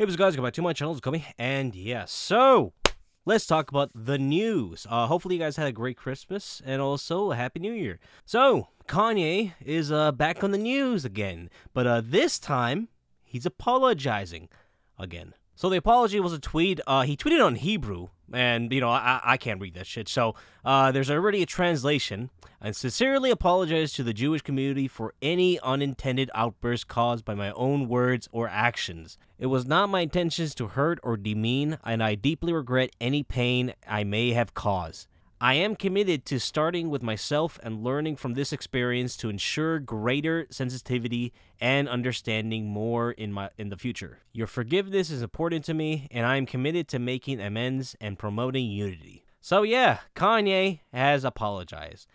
Hey, what's up, guys? Welcome back to my channel. It's Kobe. And yeah, so let's talk about the news. Uh, hopefully, you guys had a great Christmas and also a Happy New Year. So, Kanye is uh, back on the news again, but uh, this time he's apologizing again. So the apology was a tweet. Uh, he tweeted on Hebrew, and you know I, I can't read that shit. So uh, there's already a translation. And sincerely apologize to the Jewish community for any unintended outburst caused by my own words or actions. It was not my intentions to hurt or demean, and I deeply regret any pain I may have caused. I am committed to starting with myself and learning from this experience to ensure greater sensitivity and understanding more in my in the future. Your forgiveness is important to me and I am committed to making amends and promoting unity. So yeah, Kanye has apologized.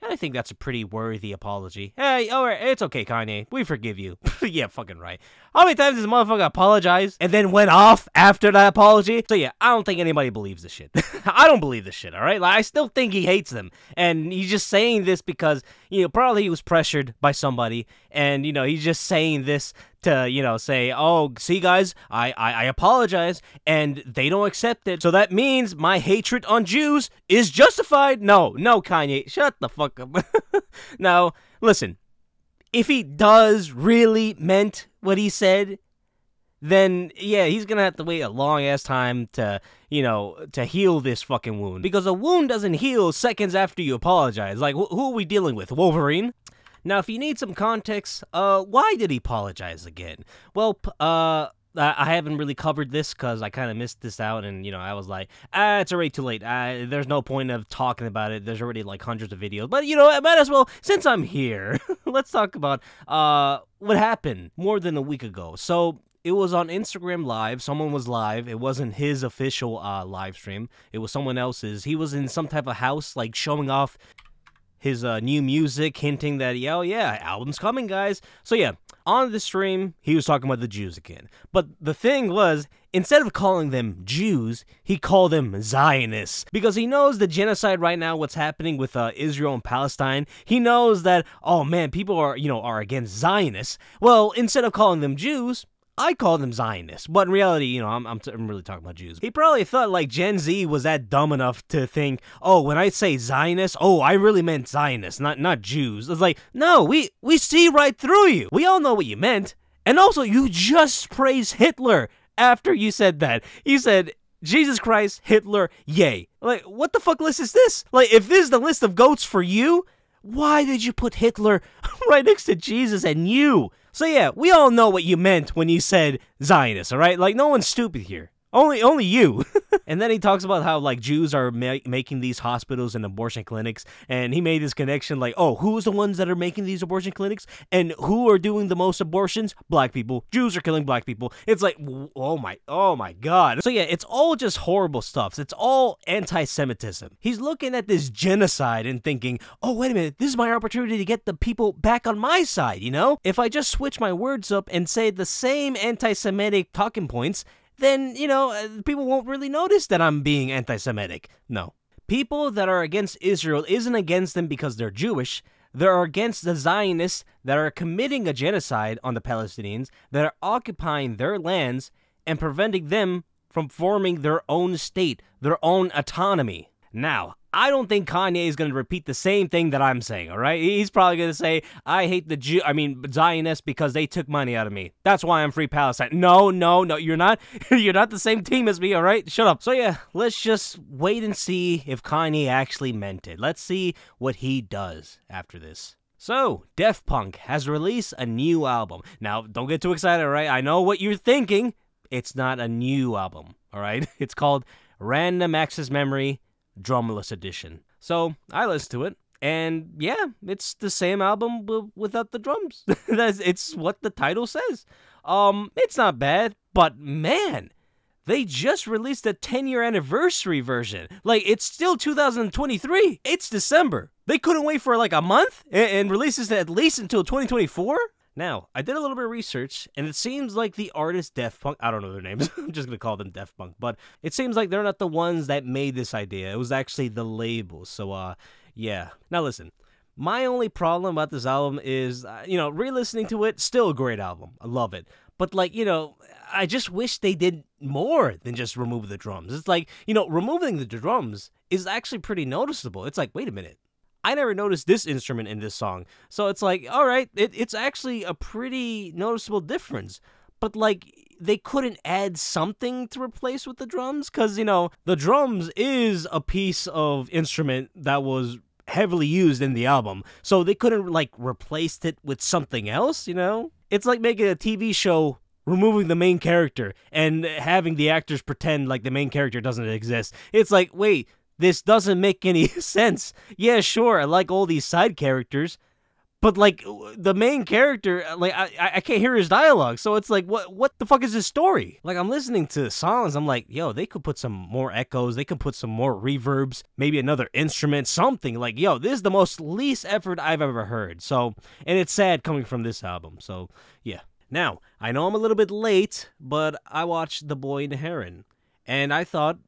And I think that's a pretty worthy apology. Hey, alright, it's okay, Kanye. We forgive you. yeah, fucking right. How many times does this motherfucker apologize and then went off after that apology? So yeah, I don't think anybody believes this shit. I don't believe this shit, alright? Like, I still think he hates them. And he's just saying this because, you know, probably he was pressured by somebody. And, you know, he's just saying this to you know say oh see guys I, I i apologize and they don't accept it so that means my hatred on jews is justified no no kanye shut the fuck up now listen if he does really meant what he said then yeah, he's gonna have to wait a long ass time to, you know, to heal this fucking wound. Because a wound doesn't heal seconds after you apologize. Like, wh who are we dealing with? Wolverine? Now, if you need some context, uh, why did he apologize again? Well, uh, I haven't really covered this because I kind of missed this out, and you know I was like, ah, it's already too late. Uh, there's no point of talking about it. There's already like hundreds of videos, but you know I might as well since I'm here. let's talk about uh what happened more than a week ago. So it was on Instagram Live. Someone was live. It wasn't his official uh, live stream. It was someone else's. He was in some type of house, like showing off his uh, new music, hinting that, oh yeah, album's coming, guys. So yeah, on the stream, he was talking about the Jews again. But the thing was, instead of calling them Jews, he called them Zionists. Because he knows the genocide right now, what's happening with uh, Israel and Palestine. He knows that, oh man, people are, you know, are against Zionists. Well, instead of calling them Jews, I call them Zionists, but in reality, you know, I'm, I'm, am really talking about Jews. He probably thought like Gen Z was that dumb enough to think, oh, when I say Zionist, oh, I really meant Zionists, not not Jews. It's like, no, we we see right through you. We all know what you meant, and also you just praised Hitler after you said that. You said Jesus Christ, Hitler, yay. Like, what the fuck list is this? Like, if this is the list of goats for you, why did you put Hitler right next to Jesus and you? So yeah, we all know what you meant when you said Zionist, all right? Like no one's stupid here. Only, only you. and then he talks about how like Jews are ma making these hospitals and abortion clinics, and he made this connection like, oh, who's the ones that are making these abortion clinics, and who are doing the most abortions? Black people. Jews are killing black people. It's like, oh my, oh my god. So yeah, it's all just horrible stuff. It's all anti-Semitism. He's looking at this genocide and thinking, oh wait a minute, this is my opportunity to get the people back on my side. You know, if I just switch my words up and say the same anti-Semitic talking points then, you know, uh, people won't really notice that I'm being anti Semitic. No. People that are against Israel isn't against them because they're Jewish. They're against the Zionists that are committing a genocide on the Palestinians, that are occupying their lands and preventing them from forming their own state, their own autonomy. Now, I don't think Kanye is going to repeat the same thing that I'm saying, all right? He's probably going to say, I hate the Jew, I mean, Zionists because they took money out of me. That's why I'm free Palestine. No, no, no, you're not. you're not the same team as me, all right? Shut up. So, yeah, let's just wait and see if Kanye actually meant it. Let's see what he does after this. So, Daft Punk has released a new album. Now, don't get too excited, all right? I know what you're thinking. It's not a new album, all right? It's called Random Access Memory drumless edition. So I listened to it, and yeah, it's the same album without the drums. It's what the title says. Um, it's not bad, but man, they just released a 10 year anniversary version. Like, it's still 2023. It's December. They couldn't wait for like a month and, and release this at least until 2024? Now, I did a little bit of research, and it seems like the artist Daft Punk, I don't know their names, I'm just gonna call them Daft Punk, but it seems like they're not the ones that made this idea. It was actually the label. So, uh, yeah. Now, listen. My only problem about this album is, uh, you know, re listening to it, still a great album. I love it. But like, you know, I just wish they did more than just remove the drums. It's like, you know, removing the drums is actually pretty noticeable. It's like, wait a minute. I never noticed this instrument in this song. So it's like, all right, it, it's actually a pretty noticeable difference. But like, they couldn't add something to replace with the drums because, you know, the drums is a piece of instrument that was heavily used in the album. So they couldn't like replace it with something else, you know? It's like making a TV show removing the main character and having the actors pretend like the main character doesn't exist. It's like, wait, this doesn't make any sense. Yeah, sure, I like all these side characters, but like the main character, uh, like I I can't hear his dialogue. So it's like, what what the fuck is this story? Like I'm listening to songs, I'm like, yo, they could put some more echoes, they could put some more reverbs, maybe another instrument, something. Like, yo, this is the most least effort I've ever heard. So, and it's sad coming from this album. So yeah. Now, I know I'm a little bit late, but I watched The Boy and the Heron, and I thought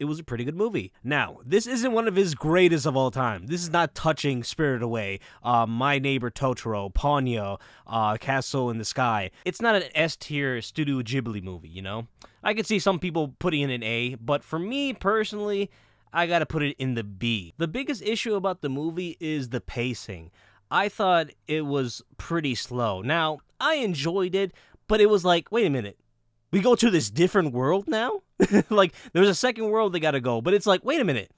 it was a pretty good movie. Now, this isn't one of his greatest of all time. This is not touching Spirit Away, uh, My Neighbor Totoro, Ponyo, uh, Castle in the Sky. It's not an S tier Studio Ghibli movie, you know? I could see some people putting in an A, but for me personally, I gotta put it in the B. The biggest issue about the movie is the pacing. I thought it was pretty slow. Now, I enjoyed it, but it was like, wait a minute. We go to this different world now? like there's a second world they got to go, but it's like, wait a minute.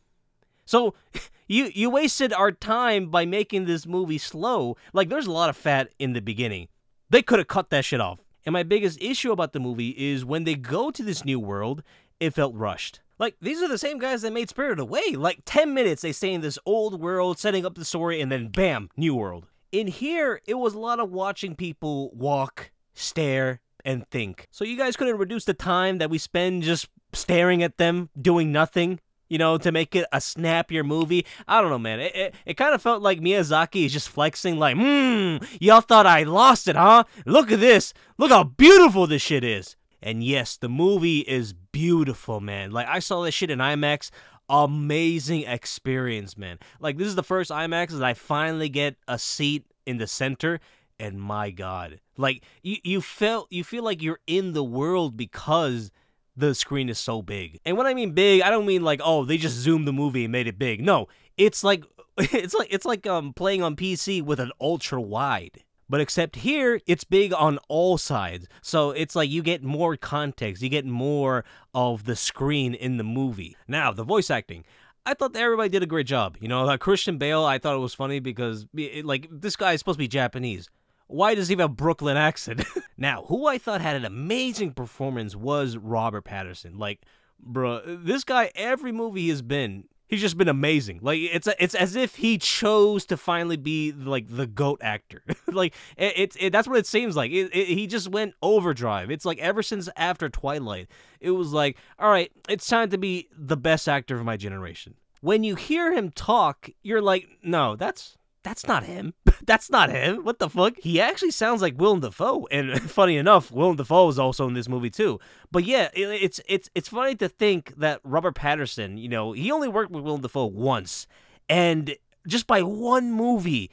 So you you wasted our time by making this movie slow. Like there's a lot of fat in the beginning. They could have cut that shit off. And my biggest issue about the movie is when they go to this new world, it felt rushed. Like, these are the same guys that made Spirit Away. Like, 10 minutes they stay in this old world, setting up the story, and then bam, new world. In here, it was a lot of watching people walk, stare, and think. So you guys couldn't reduce the time that we spend just staring at them doing nothing you know, to make it a snappier movie. I don't know, man. It, it, it kind of felt like Miyazaki is just flexing, like, hmm, y'all thought I lost it, huh? Look at this. Look how beautiful this shit is. And yes, the movie is beautiful, man. Like, I saw this shit in IMAX. Amazing experience, man. Like, this is the first IMAX that I finally get a seat in the center and my god. Like you you felt you feel like you're in the world because the screen is so big. And when i mean big i don't mean like oh they just zoomed the movie and made it big. No it's like it's like it's like um playing on pc with an ultra wide. But except here it's big on all sides. So it's like you get more context. You get more of the screen in the movie. Now the voice acting. I thought everybody did a great job. You know, uh, Christian Bale, I thought it was funny because, like, this guy is supposed to be Japanese. Why does he have a Brooklyn accent? now, who I thought had an amazing performance was Robert Pattinson. Like, bro, this guy, every movie he's been, he's just been amazing. Like, it's a, it's as if he chose to finally be like the goat actor. like, it's it, it, that's what it seems like. It, he just went overdrive. It's like ever since after Twilight, it was like, all right, it's time to be the best actor of my generation. When you hear him talk, you're like, no, that's that's not him. that's not him. What the fuck? He actually sounds like Willem Dafoe, and funny enough, Willem Dafoe is also in this movie too. But yeah, it, it's it's it's funny to think that Robert Pattinson, you know, he only worked with Willem Dafoe once, and just by one movie,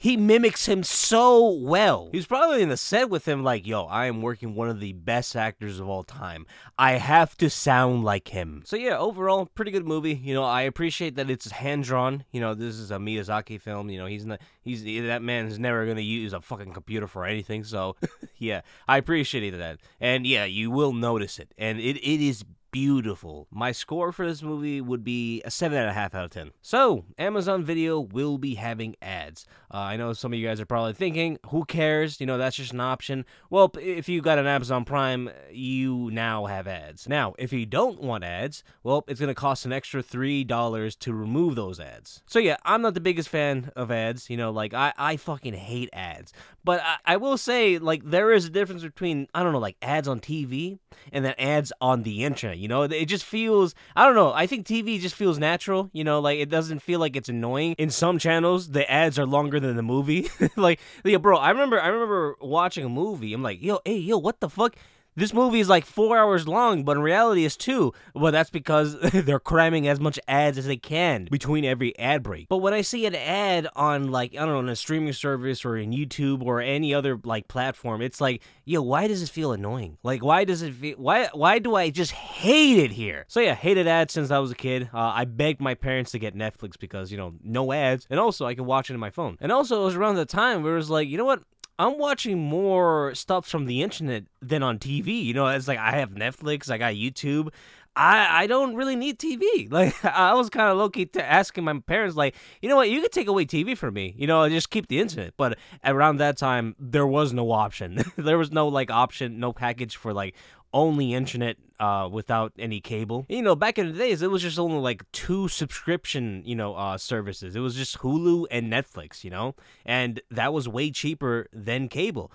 he mimics him so well. He's probably in the set with him, like, yo, I am working one of the best actors of all time. I have to sound like him. So, yeah, overall, pretty good movie. You know, I appreciate that it's hand drawn. You know, this is a Miyazaki film. You know, he's not, he's, that man's never to use a fucking computer for anything. So, yeah, I appreciated that. And yeah, you will notice it. And it, it is beautiful. My score for this movie would be a 7.5 out of 10. So, Amazon Video will be having ads. Uh, I know some of you guys are probably thinking, who cares? You know, that's just an option. Well, if you got an Amazon Prime, you now have ads. Now, if you don't want ads, well, it's going to cost an extra $3 to remove those ads. So, yeah, I'm not the biggest fan of ads. You know, like, I, I fucking hate ads. But I, I will say, like, there is a difference between, I don't know, like, ads on TV and then ads on the internet. You know, it just feels, I don't know, I think TV just feels natural. You know, like, it doesn't feel like it's annoying. In some channels, the ads are longer than the movie. like, yeah, bro, I remember, I remember watching a movie. I'm like, yo, hey, yo, what the fuck? This movie is like four hours long, but in reality it's two. Well, that's because they're cramming as much ads as they can between every ad break. But when I see an ad on like, I don't know, on a streaming service or in YouTube or any other like platform, it's like, yo, why does it feel annoying? Like, why does it feel, why, why do I just hate it here? So yeah, hated ads since I was a kid. Uh, I begged my parents to get Netflix because, you know, no ads. And also I could watch it in my phone. And also it was around the time where it was like, you know what? I'm watching more stuff from the internet than on TV. You know, it's like I have Netflix, I got YouTube. I, I don't really need TV. Like I was kind of low key to asking my parents, like, you know what, you could take away TV from me. You know, just keep the internet. But around that time, there was no option. there was no like option, no package for like only internet uh, without any cable. You know, back in the days, it was just only like two subscription, you know, uh, services. It was just Hulu and Netflix, you know, and that was way cheaper than cable.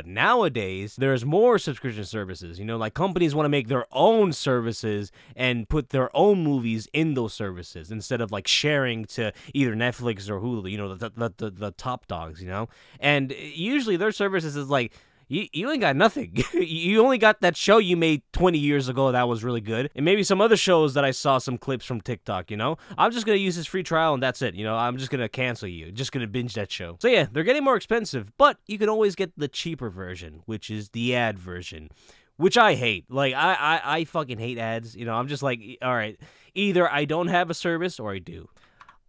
But nowadays, there's more subscription services. You know, like companies want to make their own services and put their own movies in those services instead of like sharing to either Netflix or Hulu. You know, the the the, the top dogs. You know, and eh, usually their services is like you, you ain't got nothing. you only got that show you made 20 years ago that was really good. And maybe some other shows that I saw some clips from TikTok, you know? I'm just to use this free trial and that's it. You know, I'm just to cancel you. Just to binge that show. So yeah, they're getting more expensive, but you can always get the cheaper version, which is the ad version which I hate. Like I, I, I fucking hate ads. You know, I'm just like, all right, either I don't have a service or I do.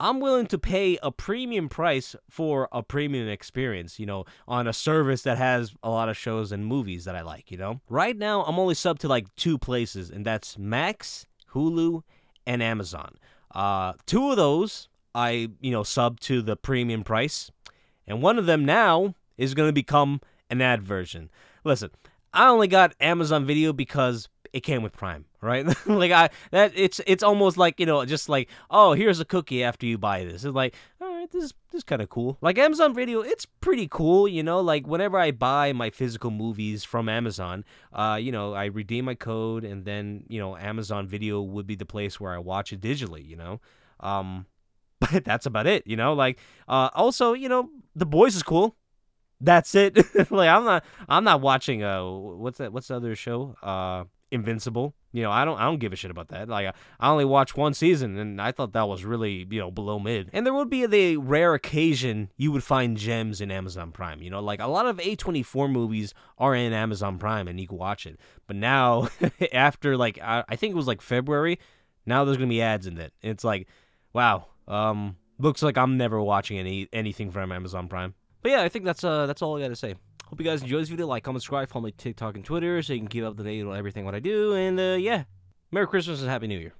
I'm willing to pay a premium price for a premium experience, you know, on a service that has a lot of shows and movies that I like, you know? Right now, I'm only sub to like two places, and that's Max, Hulu, and Amazon. Uh, two of those, I, you know, sub to the premium price, and one of them now is going to become an ad version. Listen, I only got Amazon Video because it came with Prime, right? like I that it's it's almost like you know just like oh here's a cookie after you buy this. It's like all right this is this is kind of cool. Like Amazon Video, it's pretty cool. You know, like whenever I buy my physical movies from Amazon, uh, you know, I redeem my code and then you know Amazon Video would be the place where I watch it digitally. You know, um, but that's about it. You know, like uh, also you know The Boys is cool that's it. like I'm not I'm not watching uh what's that what's the other show? Uh Invincible. You know, I don't I don't give a shit about that. Like I only watched one season and I thought that was really, you know, below mid. And there would be the rare occasion you would find gems in Amazon Prime. You know, like a lot of A24 movies are in Amazon Prime and you can watch it. But now after like I, I think it was like February, now there's going to be ads in it. It's like, wow. Um looks like I'm never watching any anything from Amazon Prime. But yeah, I think that's uh that's all I got to say. Hope you guys enjoy this video. Like, comment, subscribe, follow me TikTok and Twitter so you can keep up to date on everything what I do. And uh, yeah, Merry Christmas and Happy New Year.